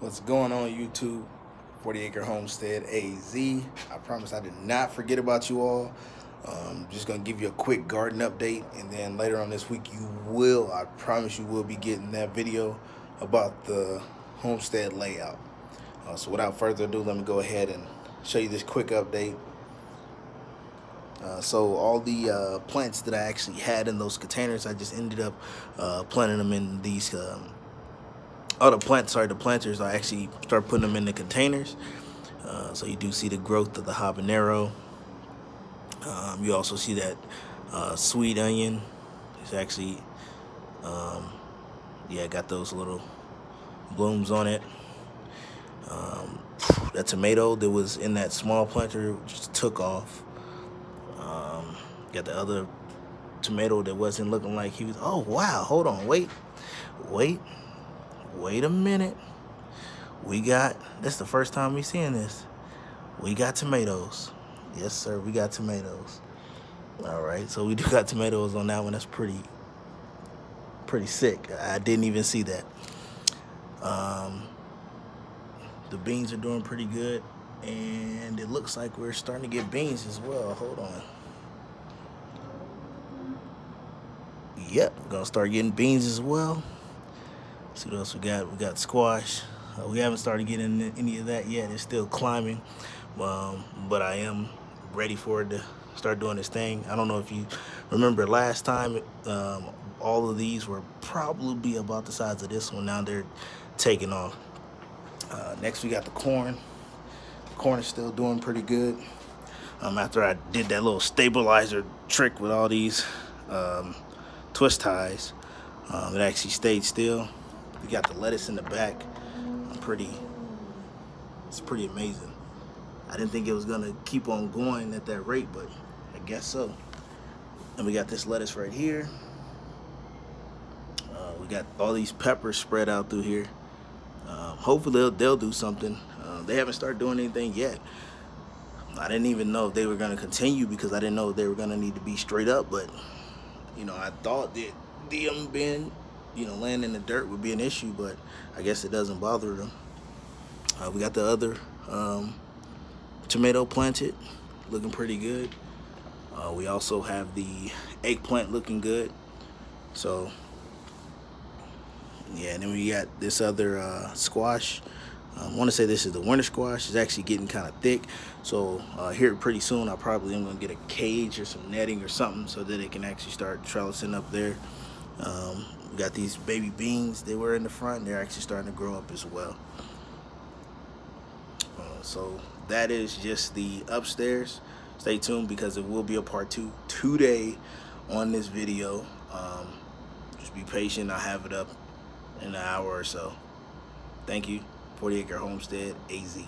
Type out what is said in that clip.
What's going on YouTube? 40 Acre Homestead AZ. I promise I did not forget about you all. Um, just gonna give you a quick garden update and then later on this week you will, I promise you will be getting that video about the homestead layout. Uh, so without further ado, let me go ahead and show you this quick update. Uh, so all the uh, plants that I actually had in those containers, I just ended up uh, planting them in these um, oh the plants sorry the planters I actually start putting them in the containers. Uh, so you do see the growth of the habanero. Um, you also see that uh, sweet onion. It's actually um, yeah got those little blooms on it. Um, that tomato that was in that small planter just took off. Um, got the other tomato that wasn't looking like he was oh wow hold on wait wait wait a minute. We got, this the first time we seeing this. We got tomatoes. Yes, sir, we got tomatoes. All right, so we do got tomatoes on that one. That's pretty, pretty sick. I didn't even see that. Um, the beans are doing pretty good. And it looks like we're starting to get beans as well. Hold on. Yep, gonna start getting beans as well. See what else we got? We got squash. Uh, we haven't started getting any of that yet. It's still climbing, um, but I am ready for it to start doing this thing. I don't know if you remember last time, um, all of these were probably about the size of this one. Now they're taking off. Uh, next we got the corn. Corn is still doing pretty good. Um, after I did that little stabilizer trick with all these um, twist ties, um, it actually stayed still. We got the lettuce in the back. I'm pretty, it's pretty amazing. I didn't think it was gonna keep on going at that rate, but I guess so. And we got this lettuce right here. Uh, we got all these peppers spread out through here. Um, hopefully they'll, they'll do something. Uh, they haven't started doing anything yet. I didn't even know if they were gonna continue because I didn't know they were gonna need to be straight up, but you know, I thought that them being you know, laying in the dirt would be an issue, but I guess it doesn't bother them. Uh, we got the other um, tomato planted, looking pretty good. Uh, we also have the eggplant looking good. So, yeah, and then we got this other uh, squash. I want to say this is the winter squash. It's actually getting kind of thick. So uh, here pretty soon, I probably am going to get a cage or some netting or something so that it can actually start trellising up there. Um, we got these baby beans. They were in the front. They're actually starting to grow up as well. Uh, so that is just the upstairs. Stay tuned because it will be a part two today on this video. Um, just be patient. I'll have it up in an hour or so. Thank you. 40 Acre Homestead, AZ.